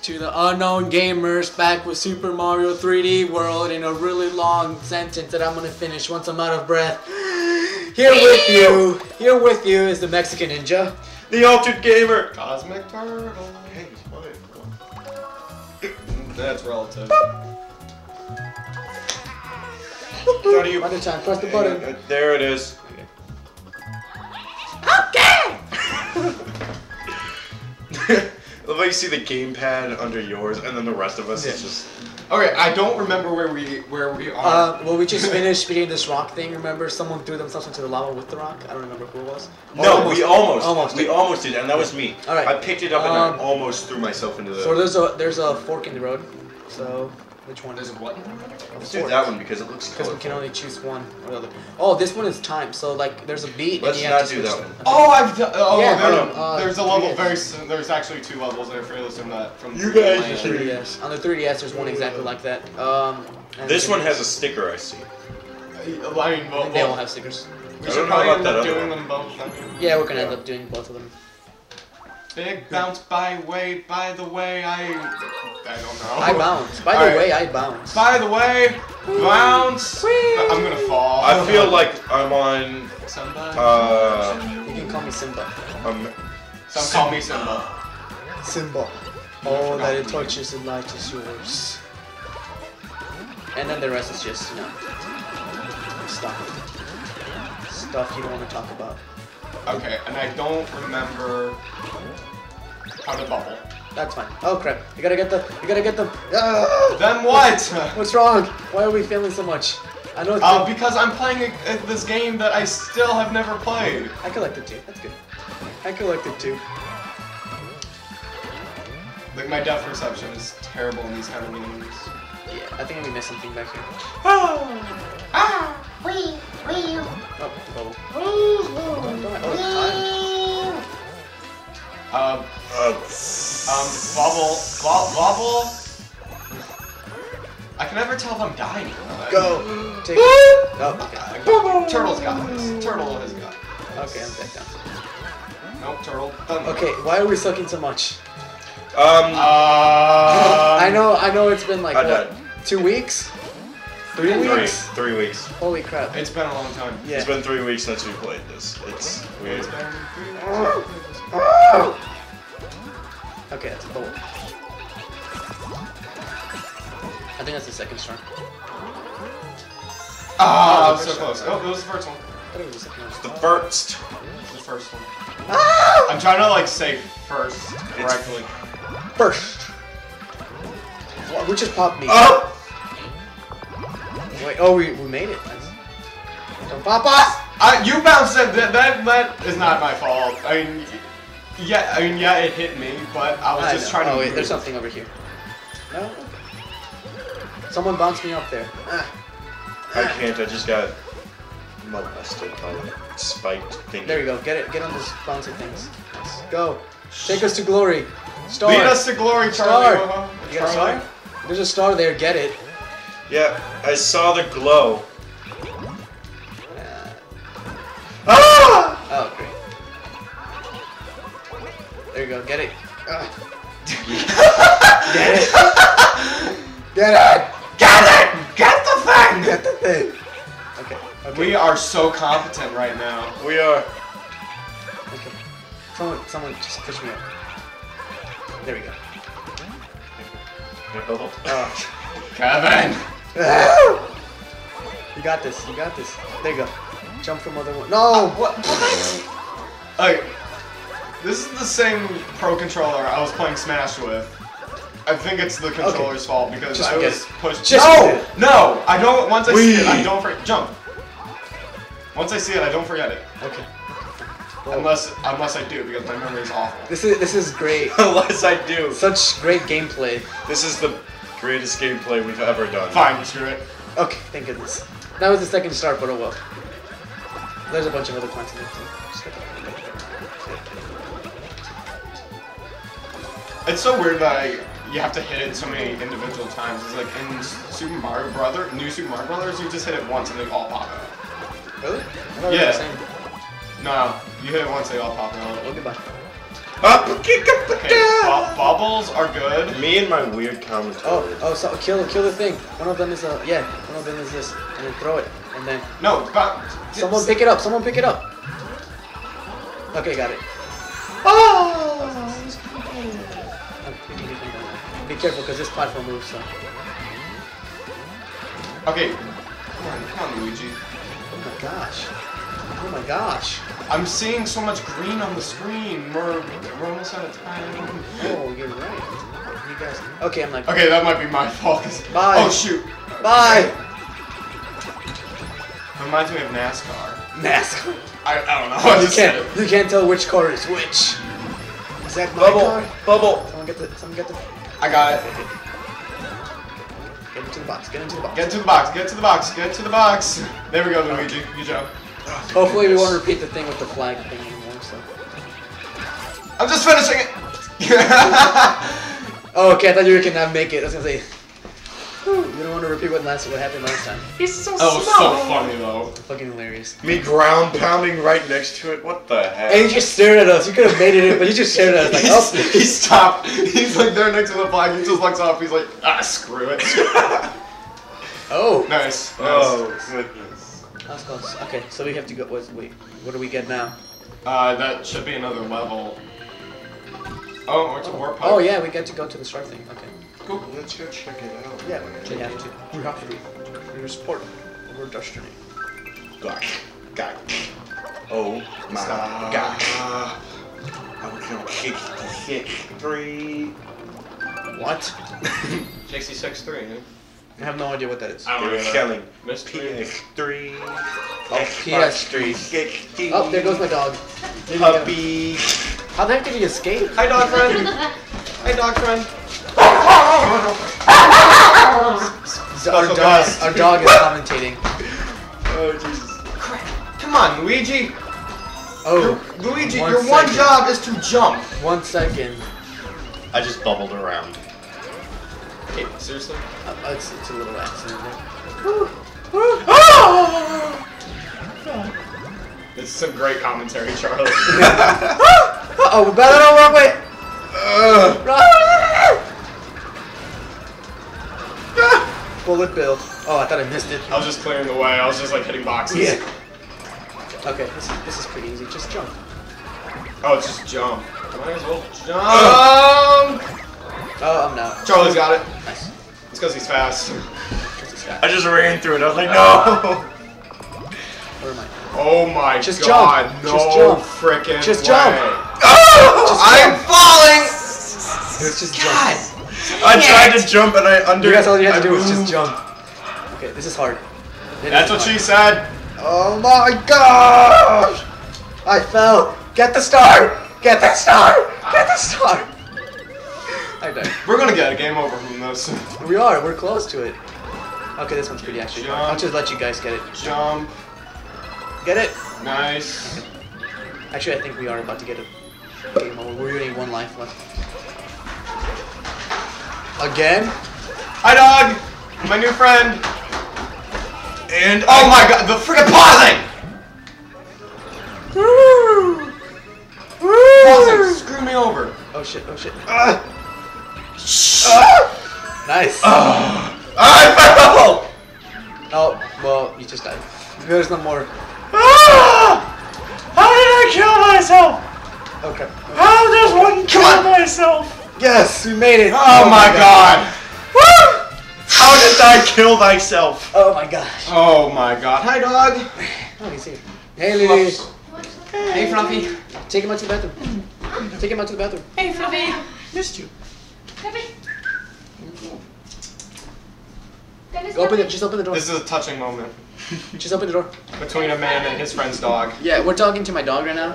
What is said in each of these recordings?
Welcome back, guys, to the Unknown Gamers, back with Super Mario 3D World in a really long sentence that I'm gonna finish once I'm out of breath. Here with you, here with you is the Mexican Ninja. The Altered Gamer! Cosmic Turtle. Hey, what? That's relative. How do you... Other time, press the button. There it is. Okay! The way you see the gamepad under yours, and then the rest of us is just... Okay, I don't remember where we where we are. Uh, well, we just finished beating this rock thing, remember? Someone threw themselves into the lava with the rock. I don't remember who it was. No, we almost, Almost. we almost did, and that was me. Alright. I picked it up and Um, I almost threw myself into the... So there's a there's a fork in the road. So which one There's is a what? Let's do that one because it looks Because we can only choose one or the other. Oh, this one is time. So like, there's a beat. Let's and you have not to do that one. Oh, I've done. Oh, Yeah, there- no, no, uh, there's a level very. sim- There's actually two levels that are fairly similar from. You 3D guys Land. are 3DS. On the 3DS, there's one exactly like that. Um, This one has a sticker, I see. I mean, well, They all have stickers. we should probably about end up doing one. them both. Yeah, we're gonna Yeah. end up doing both of them. Big bounce by way. By the way, I. I don't know. I bounce. By the Alright. way, I bounce. By the way, bounce. Whee! I'm gonna fall. I feel like I'm on... Simba? Uh... You can call me Simba. Um, Some call me Simba. Simba. All that it touches in light is yours. And then the rest is just, you know, stuff. Stuff you don't want to talk about. Okay, and I don't remember how to bubble. That's fine. Oh crap! You gotta get the. You gotta get the. Ah! Then what? What's wrong? Why are we failing so much? I know it's. Uh, because I'm playing a, a- this game that I still have never played. I collected two. That's good. I collected two. Like my depth perception is terrible in these kind of games. Yeah, I think we missed something back here. Ah, wee, wee, Oh, bubble. wee, bo- bubble. I can never tell if I'm dying. or not. Go. Take. Oh, okay. Turtle's got this. Turtle has got. Okay, I'm back down. Nope, turtle. Done. Okay, why are we sucking so much? Um, Uh, I know, I know. It's been like I what, two weeks, three three, weeks. three weeks. Holy crap! It's been a long time. Yeah. It's been three weeks since we played this. It's weird. It's second star. Ah, Oh, I was so close. Oh, it was the first one. I thought it was the second one. The first. The first one. Ah! I'm trying to like say first correctly. First. Wha- Who just popped me? Oh! Wait, oh, we, we made it. Nice. Don't pop us! I, you bounced it. That, that that is not my fault. I mean, yeah, I mean, yeah, it hit me, but I was I just know. trying to. Oh wait, move. there's something over here. No. Someone bounced me up there. Ah. I can't, I just got molested by a spiked thing. There you go. Get it. Get on those bouncy things. Nice. Go. Take us to glory. Star. Lead us to glory, Charlie. Star. Uh-huh. You got a star? There's a star there. Get it. Yeah, I saw the glow. Uh, Ah! oh, great. There you go. Get it. It. Get so competent right now. We are. Okay. Someone, someone, just push me up. There we go. Oh. Kevin. you got this. You got this. There you go. Jump from other one. No. What? What? Okay. This is the same pro controller I was playing Smash with. I think it's the controller's fault because Just I was pushed. Just no, no, I don't. Once I see it, I don't forget. Jump. Once I see it, I don't forget it. Okay. Well, Unless, unless I do, because my memory is awful. this is this is great. Unless I do. Such great gameplay. This is the greatest gameplay we've ever done. Fine, screw it. Okay, thank goodness. That was the second start, but oh well. There's a bunch of other points in there too. Just get that. It's so weird that I, you have to hit it so many individual times. It's like in Super Mario Brother, New Super Mario Brothers, you just hit it once and they all pop out. Really? I thought we were Yeah. No, you hit it once, they all pop out. Well, goodbye. Up, kick up, Okay, bo- bubbles are good. Me and my weird commentary. Oh, oh, so kill, kill the thing. One of them is a yeah. One of them is this, and then throw it, and then No, but someone pick it up. Someone pick it up. Okay, got it. Oh! Be careful, because this platform moves. So. Okay, come on, come on, Luigi. Oh my gosh. Oh my gosh. I'm seeing so much green on the screen. We're we're almost out of time. Oh, you're right. You guys. Okay, I'm like. Okay, that might be my fault. Bye. Oh shoot. Bye. Reminds me of NASCAR. NASCAR. I, I don't know. I You can't. You can't tell which car is which. Is that my Bubble, car? bubble. Someone get the. Someone get the. I got it. Get into the box. Get into the box. Get to the box. Get to the box. Get to the box. There we go, Luigi. Good job. Hopefully we won't repeat the thing with the flag thing anymore. So. I'm just finishing it. Oh, okay. I thought you were gonna make it. I was gonna say. "Whew, You don't want to repeat what last what happened last time. He's so That was so funny though. Fucking hilarious. Me ground pounding right next to it. What the heck? And you just stared at us. You could have made it in, but you just stared at us like, He's- oh. he stopped. He's like there next to the flag. He just looks off. He's like, ah, screw it. Oh. nice. Nice. oh goodness. That's close. Okay, so we have to go. Wait, wait. What do we get now? Uh, that should be another level. Oh, it's a warp pipe. Oh yeah, we get to go to the star thing. Okay. Cool. Let's go check it out. Yeah, we have to. We have to. We're support our destiny. Gosh. Gosh. Oh my Stop. gosh. I'm gonna kick the six three. What? JC6 3. I have no idea what that is. I don't They're know. selling Mystery. PS3. Oh, PS3. 360. Oh, there goes my dog. Maybe we gotta- puppy. How the heck did he escape? Hi, dog friend. Hi, dog friend. Our dog, our dog is commentating. Oh Jesus. Come on, Luigi. Oh, Your, Luigi, One your one second. job is to jump. one second. I just bubbled around. Okay, seriously? Uh, it's, it's a little accident. This is some great commentary, Charlie. Uh oh, we're better on wrong way. Bullet bill. Oh, I thought I missed it. I was just clearing the way. I was just like hitting boxes. Yeah. Okay, this is this is pretty easy. Just jump. Oh, it's just jump. Might as well jump. Oh, I'm not. Charlie's got it. Nice. It's because he's fast. This fast. I just ran through it. I was like, no. Where am I? Oh my Just god. jump. No Just jump. frickin' Just way. Oh! jump. I'm falling! Let's just God. jump. I tried to jump and I under. You guys, all you have to I do is just jump. Okay, this is hard. It That's is what hard. she said. Oh my gosh! I fell. Get the star. Get the star. Get the star. I died. We're gonna get a game over from this. We are. We're close to it. Okay, this one's pretty actually. hard. I'll just let you guys get it. Jump. Get it? Nice. Actually, I think we are about to get a game over. We're getting one life left. Again? Hi, dog. My new friend. And oh my god, the freaking pausing! Pausing, screw me over. Oh shit! Oh shit! Ah. Nice. I fell. Oh well, you just died. There's no more. Ah! How did I kill myself? Okay. How does one kill myself? Yes, we made it. Oh, my god. How did I kill myself? Oh my gosh. Oh my god. Hi, dog. Oh, he's here. Hey, Lily. Hey, Fluffy. Take him out to the bathroom. Take him out to the bathroom. Hey, Fluffy. Missed you. Fluffy. Dennis, Open it. Just open the door. This is a touching moment Just open the door. between a man and his friend's dog. Yeah, we're talking to my dog right now.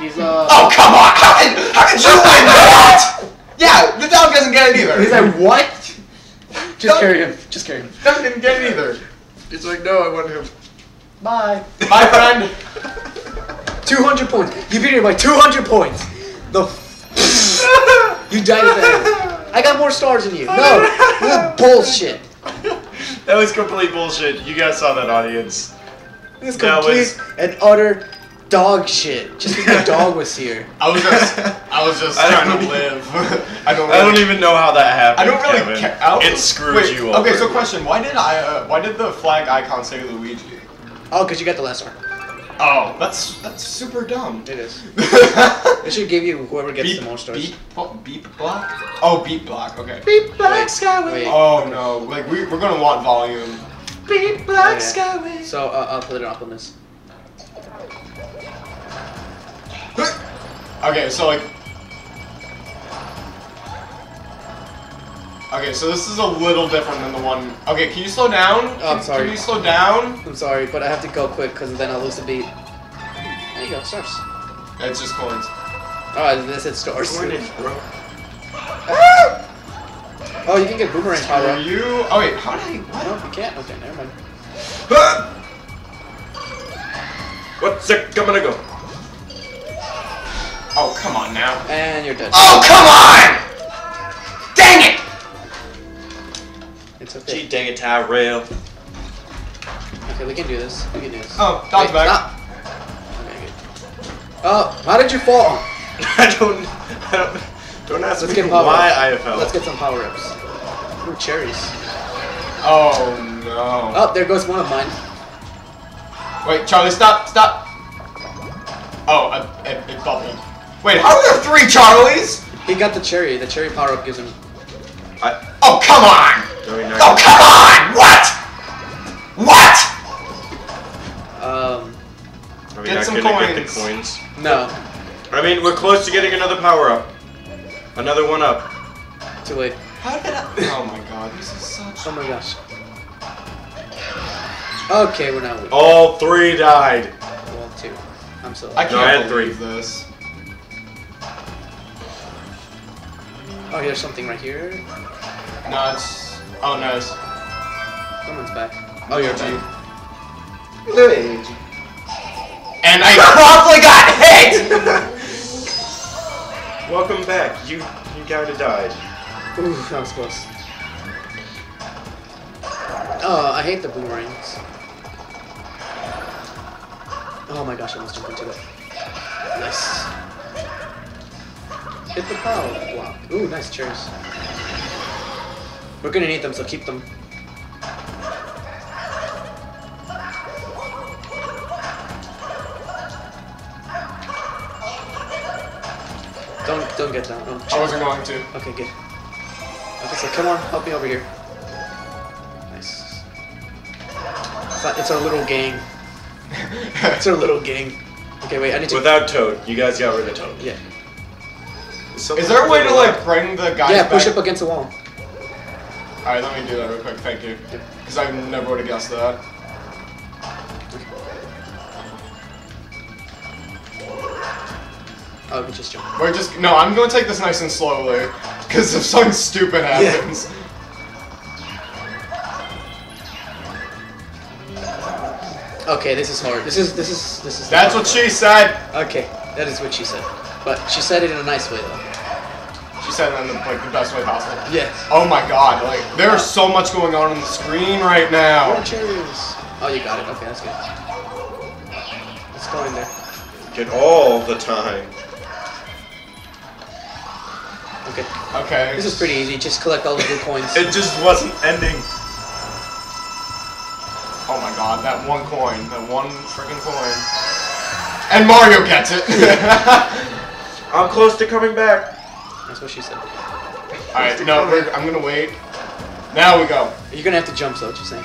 He's uh. Oh, come on! How did, how did you find that? Yeah, the dog doesn't get it either. He's like what? Just carry him. Just carry him. Dog didn't get it either. He's like, no, I want him. Bye. My friend. 200 points. You beat me by 200 points. The. F- you died at the end. I got more stars than you. No, this is bullshit. That was complete bullshit. You guys saw that, audience. This is That complete was- and utter dog shit. Just because my dog was here. I was just, I was just I trying don't to even- live. I don't. I don't even know how that happened. I don't really Kevin. care. I don't- It screwed wait, you over. Okay, so question: Why did I? Uh, why did the flag icon say Luigi? Oh, because you got the last star. Oh, that's that's super dumb. It is. It should give you whoever gets beep, the most stars. beep, beep block. Oh, beep block. Okay. Beep Block Skyway. Oh no, like we we're gonna want volume. Beep Block Skyway. So uh, I'll put it up on this. Okay, so like. Okay, so this is a little different than the one. Okay, can you slow down? Oh, I'm sorry. Can you slow down? I'm sorry, but I have to go quick because then I'll lose the beat. There you go, stars. It's just coins. Oh, this is stars. Coinage, bro. Ah! Oh, you can get boomerang power Are you? Oh wait, how did I? What? No, you can't. Okay, never mind. What's it gonna go? Oh come on now. And you're dead. Oh come on! Dang it! It's okay. Gee dang it, Tyrell. Okay, we can do this. We can do this. Oh, dog's Wait, back. Stop. Okay, good. Oh, how did you fall? I don't. I don't. Don't ask Let's me get power why. I fell. Let's get some power ups. Ooh, cherries. Oh no. Oh, there goes one of mine. Wait, Charlie, stop, stop. Oh, uh, it, it bubbled. Wait, how are there three Charlies? He got the cherry. The cherry power up gives him. I, Oh come on! no, you're not. Oh come on! What? What? Um, Are we Get not some gonna get the coins. coins? no. I mean, we're close to getting another power up. Another one up. Too late. How did I? Oh my god, this is such. Oh my gosh. Okay, we're not weak. All three died. Well, two. I'm so. I can't I had believe this. Oh, here's something right here. No, it's. Oh no, it's. Someone's back. Oh, you're back. And I promptly got hit. Welcome back. You you kinda died. Ooh, that was close. Oh, I hate the boomerangs. Oh my gosh, I almost jumped into it. Nice. Hit the power block. Ooh, nice chairs. We're gonna need them, so keep them. Don't don't get down. Oh, I wasn't going to. Okay, good. Okay, so come on, help me over here. Nice. It's, not, it's our little gang. It's our little gang. Okay, wait, I need to. Without Toad, you guys got rid of Toad. yeah. Is there a way to like bring the guys Yeah, back? push up against the wall. Alright, let me do that real quick. Thank you. Because I never would have guessed that. Oh, we just jump. We're just no. I'm gonna take this nice and slowly. Because if something stupid happens. Okay, this is hard. This is this is this is. the That's hard what she said. Okay, that is what she said. But she said it in a nice way though. She said it in the, like the best way possible. Yes. Oh my god! Like there's so much going on on the screen right now. More cherries. Oh, you got it. Okay, that's good. Let's go in there. Get all the time. Okay. Okay. This is pretty easy. Just collect all the blue coins. It just wasn't ending. Oh my god, that one coin, that one freaking coin. And Mario gets it. I'm close to coming back. That's what she said. All right, no, we're, I'm gonna wait. Now we go. You're gonna have to jump, so what you saying?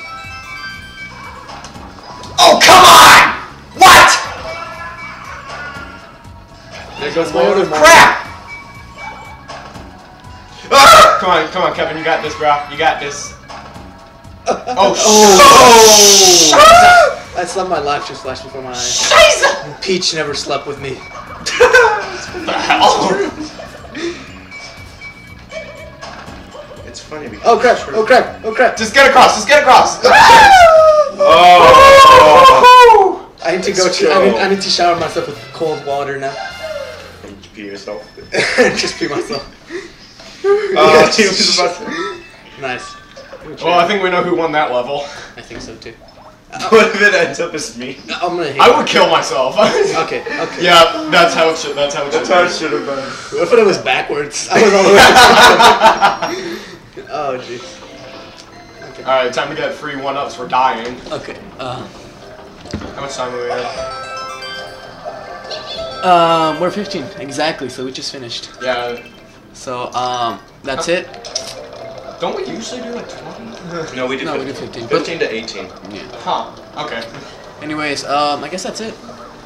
Oh come on! What? There goes my other crap! Ah! Come on, come on, Kevin, you got this, bro. You got this. Oh, sh- Oh. I slept my life just flashed before my eyes. Scheiße! Peach never slept with me. What the hell? It's funny because. Oh crap! Oh crap! Oh crap! Just get across, just get across. Oh! I need to go. To, I, need, I need to shower myself with cold water now. And you pee yourself. just pee myself. Uh, he was about to- Nice. Well, I think we know who won that level. I think so too. What if it ends up as me? I'm gonna hit. I would kill myself. Okay, okay. yeah, that's how it should. That's how it should. That's how it should have been. What if it was backwards? I was all the way. oh jeez. Okay. All right, time to get free one ups for dying. Okay. Uh, How much time do we have? um, we're 15 exactly, so we just finished. Yeah. So um, that's it. Don't we usually do like twenty? No, we did No, we 15. did 15. 15 to 18. Yeah. huh. Okay. Anyways, um, I guess that's it.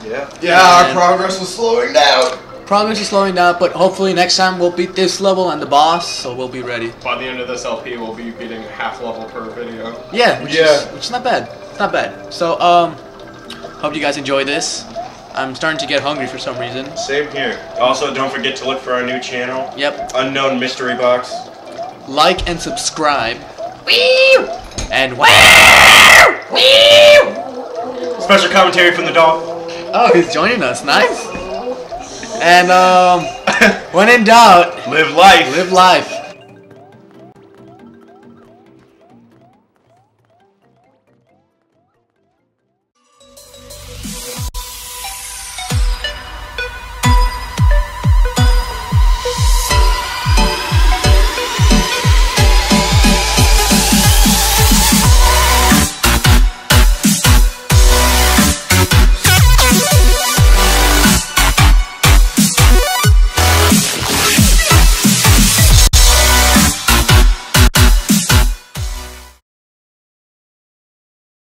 Yeah. Yeah, our progress was slowing down. Progress is slowing down, but hopefully next time we'll beat this level and the boss, so we'll be ready. By the end of this LP, we'll be beating half level per video. Yeah, which Yeah. is which is not bad. It's not bad. So um, hope you guys enjoy this. I'm starting to get hungry for some reason. Same here. Also, don't forget to look for our new channel, Yep. Unknown Mystery Box. Like and subscribe. And wow! Special commentary from the dog. Oh, he's joining us. Nice. And um, when in doubt, Live life. live life.